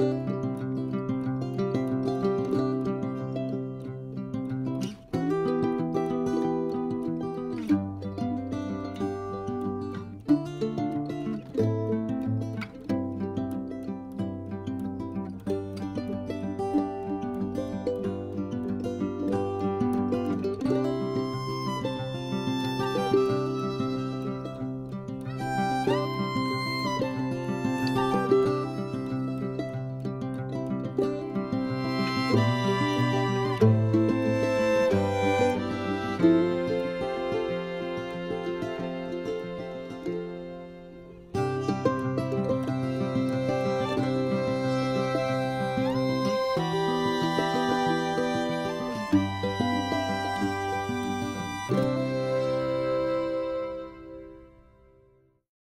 Música Música